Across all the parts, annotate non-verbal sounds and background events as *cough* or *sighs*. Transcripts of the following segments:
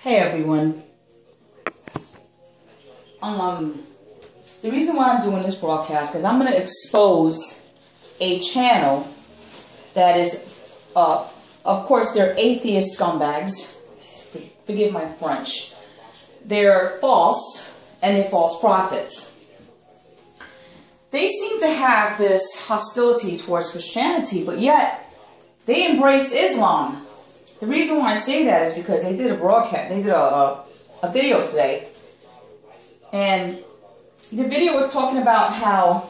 Hey everyone. Um, the reason why I'm doing this broadcast is I'm going to expose a channel that is, uh, of course, they're atheist scumbags. Forgive my French. They're false and they're false prophets. They seem to have this hostility towards Christianity, but yet they embrace Islam. The reason why I say that is because they did a broadcast, they did a, a, a video today, and the video was talking about how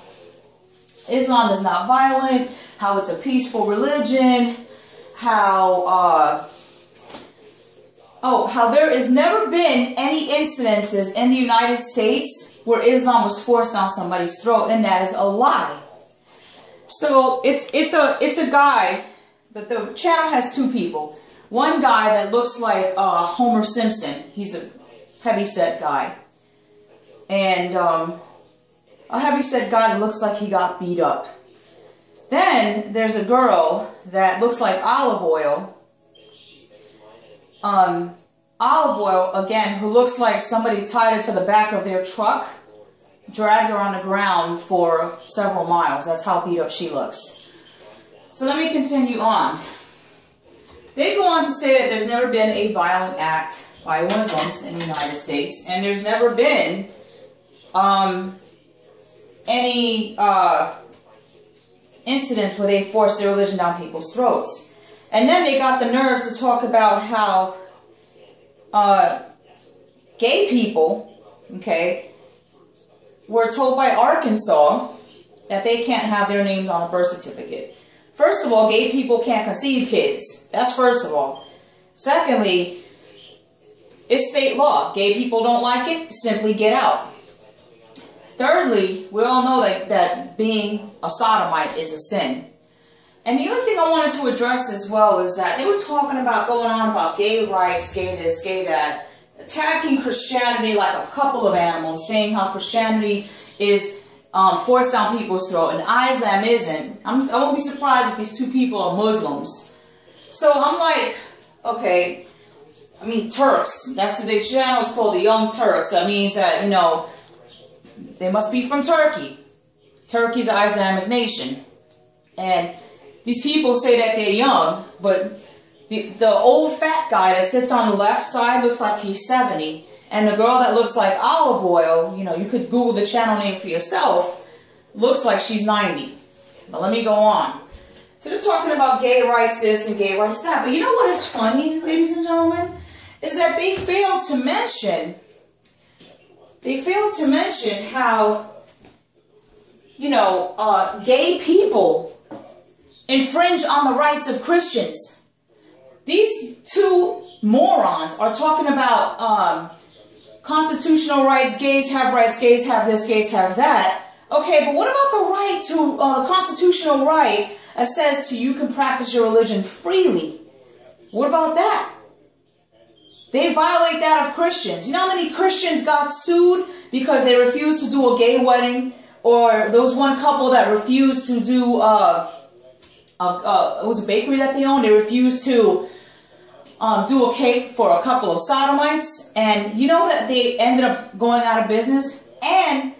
Islam is not violent, how it's a peaceful religion, how, uh, oh, how there has never been any incidences in the United States where Islam was forced on somebody's throat, and that is a lie. So it's it's a it's a guy, but the channel has two people one guy that looks like uh, Homer Simpson. He's a heavyset guy. And um, a heavyset guy that looks like he got beat up. Then there's a girl that looks like Olive Oyl. Um, Olive Oyl, again, who looks like somebody tied her to the back of their truck, dragged her on the ground for several miles. That's how beat up she looks. So let me continue on. They go on to say that there's never been a violent act by Muslims in the United States, and there's never been um, any uh, incidents where they forced their religion down people's throats. And then they got the nerve to talk about how uh, gay people, okay, were told by Arkansas that they can't have their names on a birth certificate. First of all, gay people can't conceive kids. That's first of all. Secondly, it's state law. Gay people don't like it, simply get out. Thirdly, we all know that, that being a sodomite is a sin. And the other thing I wanted to address as well is that they were talking about going on about gay rights, gay this, gay that, attacking Christianity like a couple of animals, saying how Christianity is um, forced down people's throat, and Islam isn't, I'm, I won't be surprised if these two people are Muslims. So I'm like, okay, I mean, Turks. That's the, the channel is called the Young Turks. That means that, you know, they must be from Turkey. Turkey's an Islamic nation. And these people say that they're young, but the, the old fat guy that sits on the left side looks like he's 70. And the girl that looks like Olive Oyl, you know, you could Google the channel name for yourself, looks like she's 90. But let me go on. So they're talking about gay rights this and gay rights that. But you know what is funny, ladies and gentlemen? Is that they failed to mention, they failed to mention how, you know, uh, gay people infringe on the rights of Christians. These two morons are talking about um, constitutional rights, gays have rights, gays have this, gays have that. Okay, but what about the right to, uh, the constitutional right that says to you can practice your religion freely? What about that? They violate that of Christians. You know how many Christians got sued because they refused to do a gay wedding? Or there was one couple that refused to do, uh, a, uh, it was a bakery that they owned. They refused to um, do a cake for a couple of sodomites, and you know that they ended up going out of business. And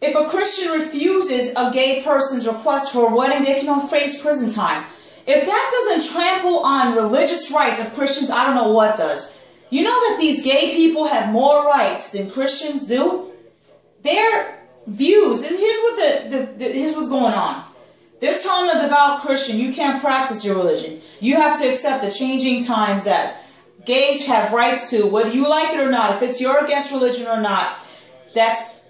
if a Christian refuses a gay person's request for a wedding, they can face prison time. If that doesn't trample on religious rights of Christians, I don't know what does. You know that these gay people have more rights than Christians do? Their views, and here's what the, the, the here's what's going on. They're telling a devout Christian, you can't practice your religion. You have to accept the changing times that gays have rights to, whether you like it or not, if it's your against religion or not. That's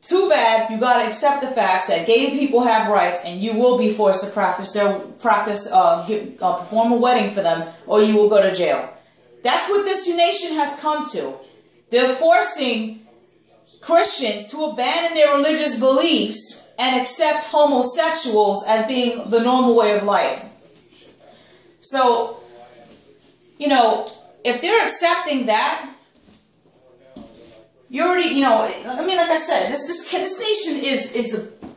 too bad. You got to accept the facts that gay people have rights, and you will be forced to practice their practice, uh, uh, perform a wedding for them, or you will go to jail. That's what this nation has come to. They're forcing Christians to abandon their religious beliefs and accept homosexuals as being the normal way of life. So, you know, if they're accepting that, you already, you know, I mean, like I said, this this this nation is is the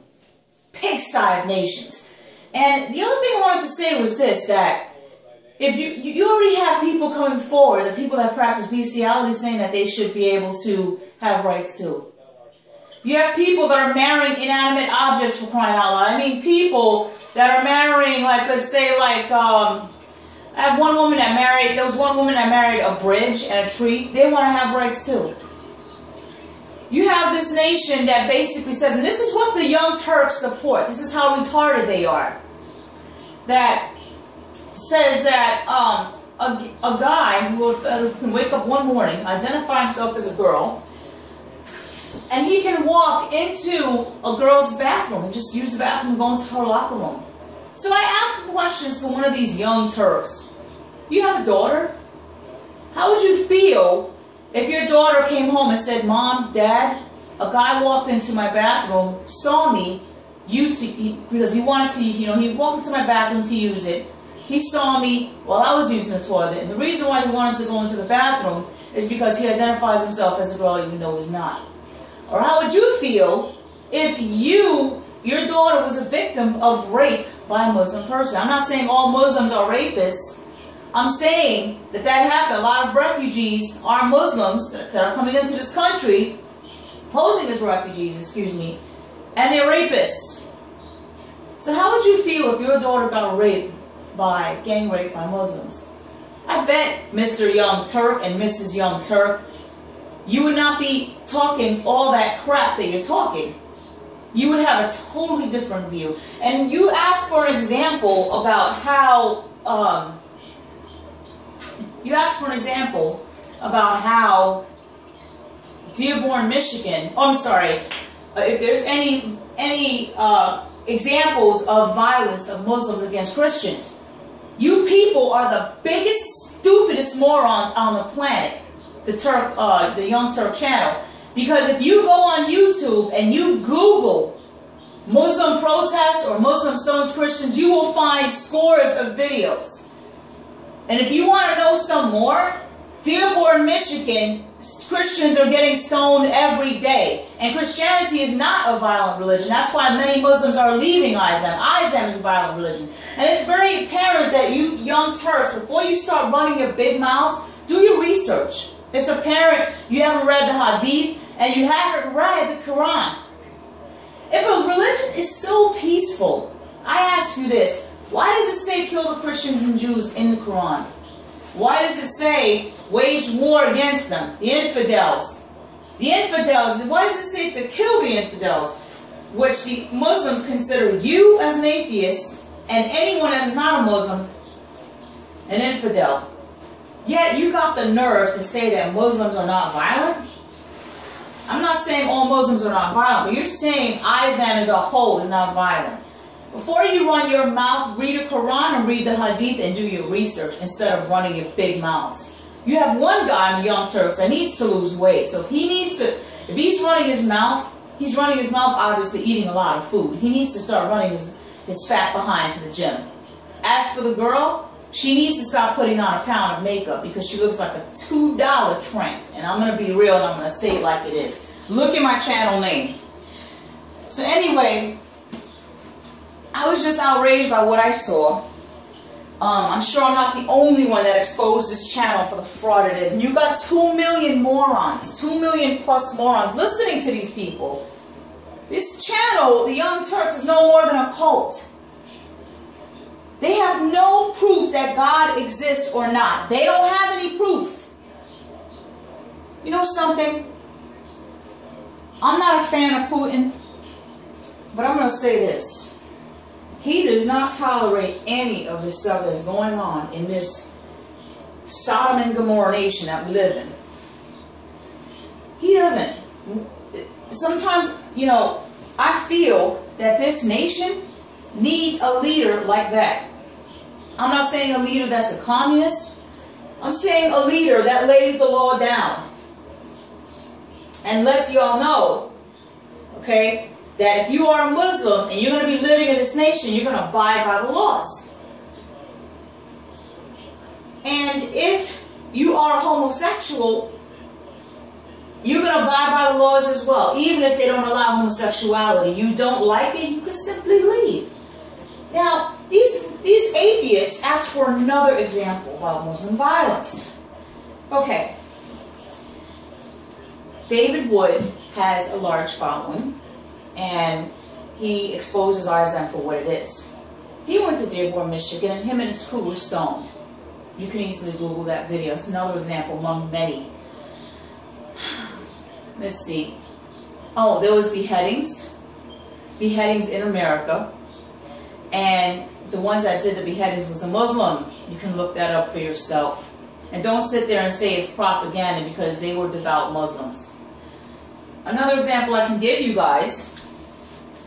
pigsty of nations. And the other thing I wanted to say was this: that if you you already have people coming forward, the people that practice bestiality saying that they should be able to have rights too. You have people that are marrying inanimate objects for crying out loud. I mean, people that are marrying, like, let's say, like, um, I have one woman that married, there was one woman that married a bridge and a tree. They want to have rights too. You have this nation that basically says, and this is what the Young Turks support. This is how retarded they are. That says that um, a, a guy who uh, can wake up one morning, identify himself as a girl, and he can walk into a girl's bathroom and just use the bathroom and go into her locker room. So I asked questions to one of these young Turks. You have a daughter? How would you feel if your daughter came home and said, Mom, Dad, a guy walked into my bathroom, saw me, used to, because he wanted to, you know, he walked into my bathroom to use it. He saw me while I was using the toilet. And the reason why he wanted to go into the bathroom is because he identifies himself as a girl even though he's not. Or how would you feel if you, your daughter was a victim of rape by a Muslim person? I'm not saying all Muslims are rapists. I'm saying that that happened. A lot of refugees are Muslims that are coming into this country, posing as refugees, excuse me, and they're rapists. So how would you feel if your daughter got raped by, gang raped by Muslims? I bet Mr. Young Turk and Mrs. Young Turk you would not be talking all that crap that you're talking. You would have a totally different view. And you ask for an example about how, um, you ask for an example about how Dearborn, Michigan, oh, I'm sorry, uh, if there's any, any uh, examples of violence of Muslims against Christians. You people are the biggest, stupidest morons on the planet the Turk, uh, the Young Turk channel. Because if you go on YouTube and you Google Muslim protests or Muslim stones Christians, you will find scores of videos. And if you want to know some more, Dearborn, Michigan, Christians are getting stoned every day. And Christianity is not a violent religion. That's why many Muslims are leaving Islam. Islam is a violent religion. And it's very apparent that you young Turks, before you start running your big mouths, do your research. It's apparent you haven't read the Hadith and you haven't read the Quran. If a religion is so peaceful, I ask you this, why does it say kill the Christians and Jews in the Quran? Why does it say wage war against them, the infidels? The infidels, why does it say to kill the infidels? Which the Muslims consider you as an atheist and anyone that is not a Muslim an infidel. Yet you got the nerve to say that Muslims are not violent? I'm not saying all Muslims are not violent, but you're saying Islam as a whole is not violent. Before you run your mouth, read the Quran and read the Hadith and do your research instead of running your big mouths. You have one guy in Young Turks that needs to lose weight. So if he needs to, if he's running his mouth, he's running his mouth obviously eating a lot of food. He needs to start running his, his fat behind to the gym. As for the girl, she needs to stop putting on a pound of makeup because she looks like a $2 tramp. And I'm going to be real and I'm going to say it like it is. Look at my channel name. So anyway, I was just outraged by what I saw. Um, I'm sure I'm not the only one that exposed this channel for the fraud it is. And you got 2 million morons, 2 million plus morons listening to these people. This channel, The Young Turks, is no more than a cult. They have no proof that God exists or not. They don't have any proof. You know something? I'm not a fan of Putin, but I'm going to say this. He does not tolerate any of the stuff that's going on in this Sodom and Gomorrah nation that we live in. He doesn't. Sometimes, you know, I feel that this nation needs a leader like that. I'm not saying a leader that's a communist. I'm saying a leader that lays the law down and lets y'all know, okay, that if you are a Muslim and you're going to be living in this nation, you're going to abide by the laws. And if you are a homosexual, you're going to abide by the laws as well. Even if they don't allow homosexuality, you don't like it, you can simply leave. Now, these, these atheists ask for another example about Muslim violence. Okay. David Wood has a large following, and he exposes Islam for what it is. He went to Dearborn, Michigan, and him and his crew were stoned. You can easily Google that video. It's another example among many. *sighs* Let's see. Oh, there was beheadings. Beheadings in America. And the ones that did the beheadings was a Muslim. You can look that up for yourself. And don't sit there and say it's propaganda because they were devout Muslims. Another example I can give you guys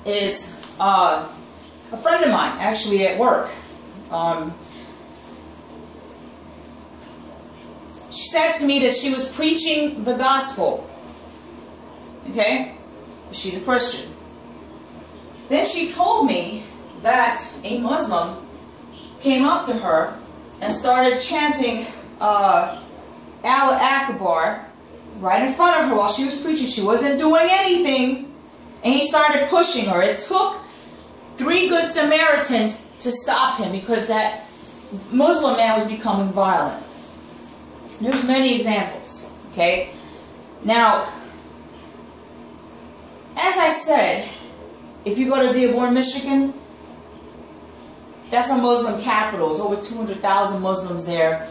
is uh, a friend of mine, actually at work. Um, she said to me that she was preaching the gospel. Okay? She's a Christian. Then she told me that a Muslim came up to her and started chanting uh, Al Akbar right in front of her while she was preaching. She wasn't doing anything. And he started pushing her. It took three good Samaritans to stop him because that Muslim man was becoming violent. There's many examples, okay? Now, as I said, if you go to Dearborn, Michigan, that's a Muslim capital. There's over 200,000 Muslims there.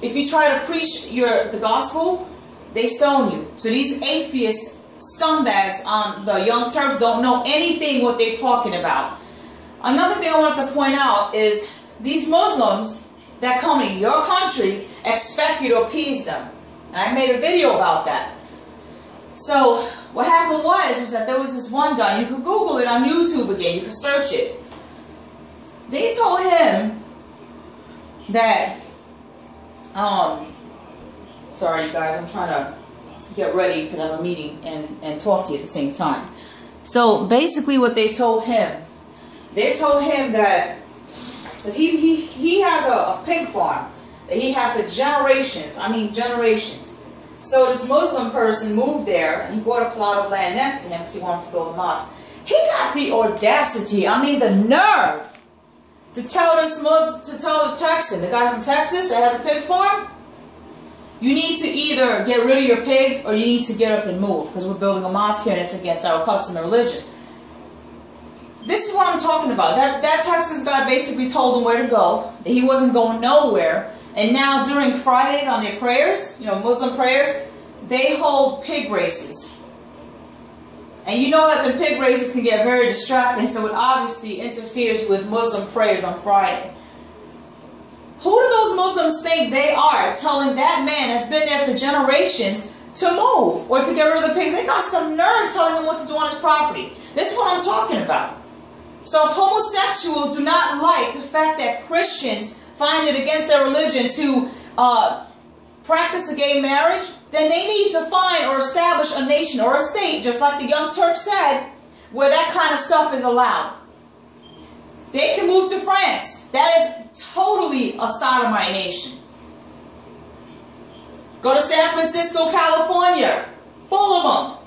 If you try to preach your the gospel, they stone you. So these atheist scumbags on the Young Turks don't know anything what they're talking about. Another thing I wanted to point out is these Muslims that come in your country expect you to appease them. And I made a video about that. So what happened was, was that there was this one guy, you could Google it on YouTube again, you could search it. They told him that, um, sorry you guys, I'm trying to get ready because I have a meeting and, and talk to you at the same time. So basically what they told him, they told him that, because he, he, he has a, a pig farm that he had for generations, I mean generations. So this Muslim person moved there and he bought a plot of land next to him because he wanted to build a mosque. He got the audacity, I mean the nerve, to tell this Muslim, to tell the Texan, the guy from Texas that has a pig farm, you need to either get rid of your pigs or you need to get up and move because we're building a mosque here and it's against our custom and religious. This is what I'm talking about. That, that Texas guy basically told him where to go, that he wasn't going nowhere. And now during Fridays on their prayers, you know, Muslim prayers, they hold pig races. And you know that the pig races can get very distracting, so it obviously interferes with Muslim prayers on Friday. Who do those Muslims think they are telling that man that's been there for generations to move or to get rid of the pigs? They got some nerve telling him what to do on his property. This is what I'm talking about. So if homosexuals do not like the fact that Christians find it against their religion to uh, practice a gay marriage, then they need to find or establish a nation or a state, just like the Young Turk said, where that kind of stuff is allowed. They can move to France. That is totally a sodomite nation. Go to San Francisco, California. Full of them.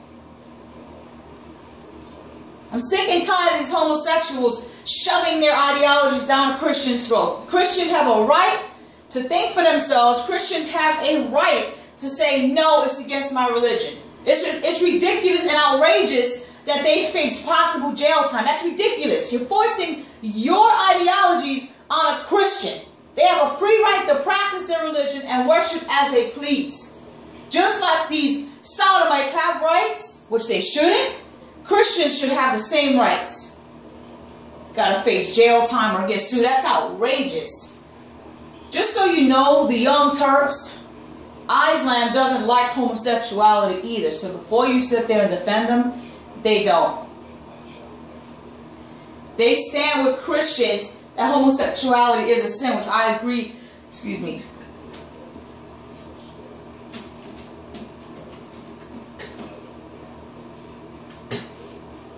I'm sick and tired of these homosexuals shoving their ideologies down Christians' throat. Christians have a right to think for themselves. Christians have a right to say, no, it's against my religion. It's, it's ridiculous and outrageous that they face possible jail time. That's ridiculous. You're forcing your ideologies on a Christian. They have a free right to practice their religion and worship as they please. Just like these sodomites have rights, which they shouldn't, Christians should have the same rights. Gotta face jail time or get sued. That's outrageous. Just so you know, the Young Turks, Islam doesn't like homosexuality either. So before you sit there and defend them, they don't. They stand with Christians that homosexuality is a sin, which I agree, excuse me,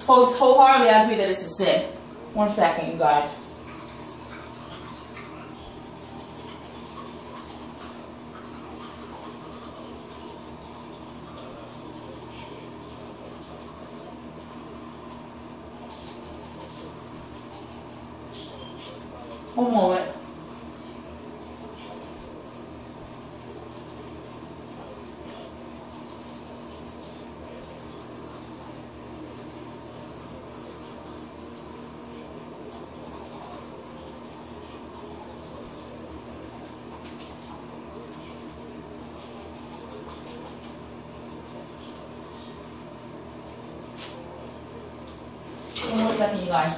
wholeheartedly I agree that it's a sin. One second, you guys. One moment. Guys.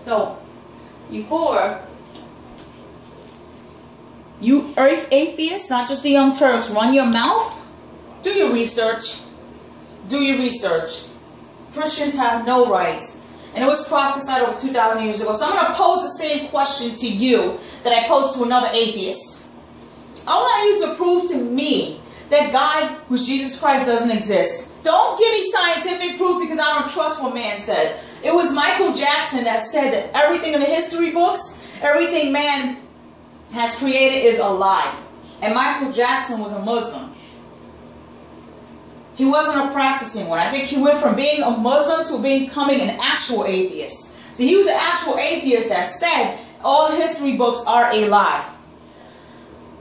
So, before you earth atheists, not just the young Turks, run your mouth, do your research. Do your research. Christians have no rights. And it was prophesied over 2,000 years ago. So I'm going to pose the same question to you that I posed to another atheist. I want you to prove to me that God, who's Jesus Christ, doesn't exist. Don't give me scientific proof because I don't trust what man says. It was Michael Jackson that said that everything in the history books, everything man has created is a lie. And Michael Jackson was a Muslim. He wasn't a practicing one. I think he went from being a Muslim to becoming an actual atheist. So he was an actual atheist that said all history books are a lie.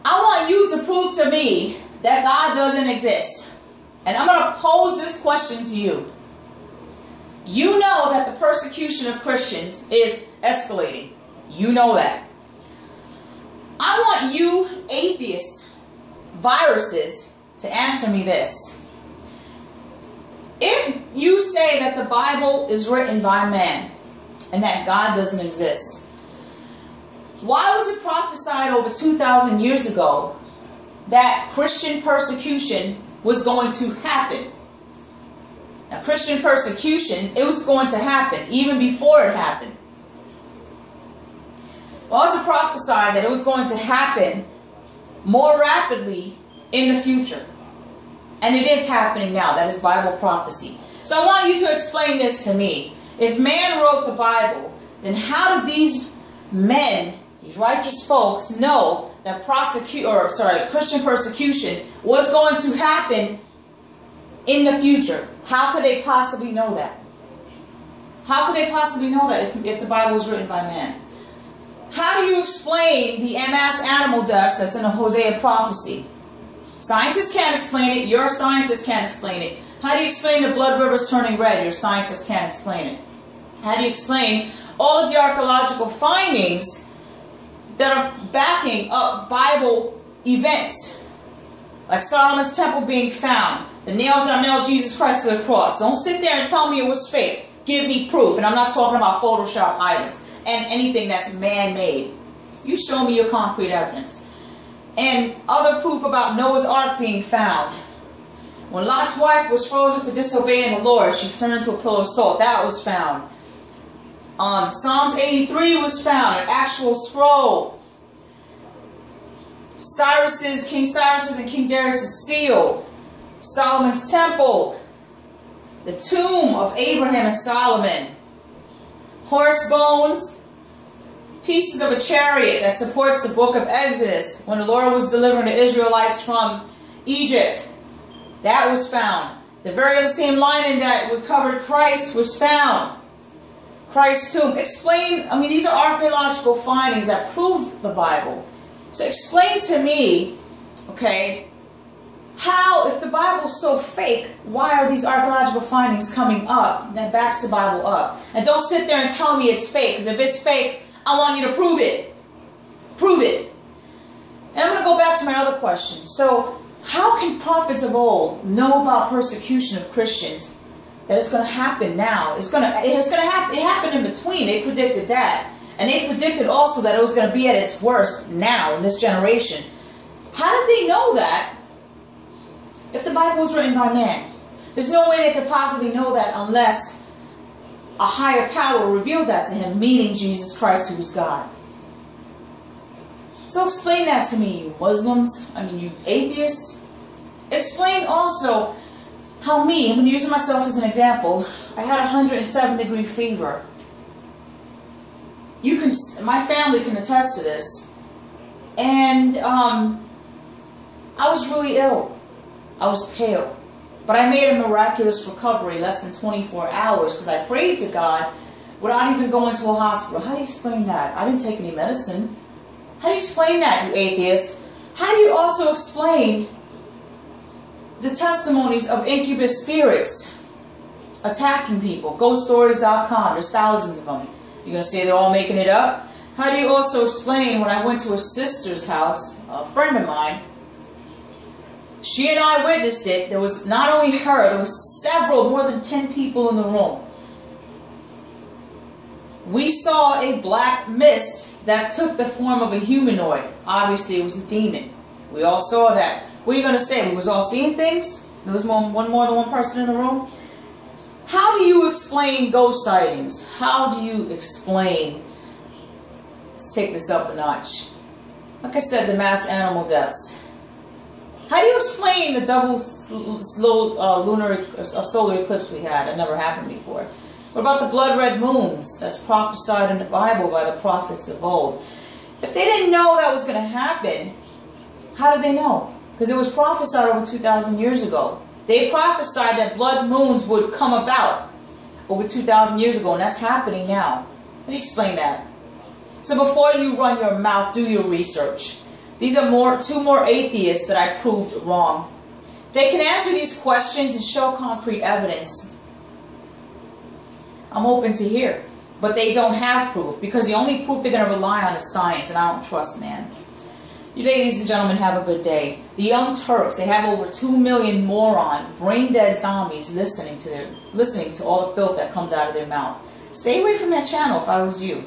I want you to prove to me that God doesn't exist. And I'm going to pose this question to you. You know that the persecution of Christians is escalating. You know that. I want you atheists, viruses, to answer me this. If you say that the Bible is written by man and that God doesn't exist, why was it prophesied over 2,000 years ago that Christian persecution was going to happen? Now, Christian persecution, it was going to happen even before it happened. Why was it prophesied that it was going to happen more rapidly in the future? And it is happening now. That is Bible prophecy. So I want you to explain this to me. If man wrote the Bible, then how did these men, these righteous folks, know that prosecute or sorry, Christian persecution was going to happen in the future? How could they possibly know that? How could they possibly know that if, if the Bible was written by man? How do you explain the mass animal deaths that's in the Hosea prophecy? Scientists can't explain it. Your scientists can't explain it. How do you explain the blood rivers turning red? Your scientists can't explain it. How do you explain all of the archaeological findings that are backing up Bible events? Like Solomon's temple being found. The nails that nailed Jesus Christ to the cross. Don't sit there and tell me it was fake. Give me proof. And I'm not talking about Photoshop items and anything that's man-made. You show me your concrete evidence and other proof about Noah's Ark being found. When Lot's wife was frozen for disobeying the Lord, she turned into a pillar of salt. That was found. Um, Psalms 83 was found, an actual scroll. Cyrus's, King Cyrus's and King Darius' seal. Solomon's temple. The tomb of Abraham and Solomon. Horse bones pieces of a chariot that supports the book of Exodus when the Lord was delivering the Israelites from Egypt. That was found. The very same lining that was covered Christ was found. Christ's tomb. Explain, I mean, these are archaeological findings that prove the Bible. So explain to me, okay, how, if the Bible's so fake, why are these archaeological findings coming up that backs the Bible up? And don't sit there and tell me it's fake, because if it's fake, I want you to prove it. Prove it. And I'm going to go back to my other question. So, how can prophets of old know about persecution of Christians? That it's going to happen now. It's going to. It's going to happen. It happened in between. They predicted that, and they predicted also that it was going to be at its worst now in this generation. How did they know that? If the Bible was written by man, there's no way they could possibly know that unless a higher power revealed that to him, meaning Jesus Christ, who is God. So explain that to me, you Muslims, I mean, you atheists. Explain also how me, I'm using myself as an example, I had a 107 degree fever. You can, my family can attest to this. And um, I was really ill. I was pale. But I made a miraculous recovery less than 24 hours because I prayed to God without even going to a hospital. How do you explain that? I didn't take any medicine. How do you explain that, you atheist? How do you also explain the testimonies of incubus spirits attacking people? GhostStories.com, there's thousands of them. You're going to say they're all making it up? How do you also explain when I went to a sister's house, a friend of mine, she and I witnessed it. There was not only her, there was several, more than 10 people in the room. We saw a black mist that took the form of a humanoid. Obviously, it was a demon. We all saw that. What are you going to say? We was all seeing things? There was more, one more than one person in the room? How do you explain ghost sightings? How do you explain? Let's take this up a notch. Like I said, the mass animal deaths. How do you explain the double slow uh, lunar uh, solar eclipse we had? It never happened before. What about the blood red moons that's prophesied in the Bible by the prophets of old? If they didn't know that was going to happen, how did they know? Because it was prophesied over 2,000 years ago. They prophesied that blood moons would come about over 2,000 years ago, and that's happening now. Do you explain that? So before you run your mouth, do your research. These are more two more atheists that I proved wrong. They can answer these questions and show concrete evidence. I'm open to hear. But they don't have proof because the only proof they're going to rely on is science and I don't trust man. You ladies and gentlemen have a good day. The Young Turks, they have over 2 million moron, brain-dead zombies listening to their, listening to all the filth that comes out of their mouth. Stay away from that channel if I was you.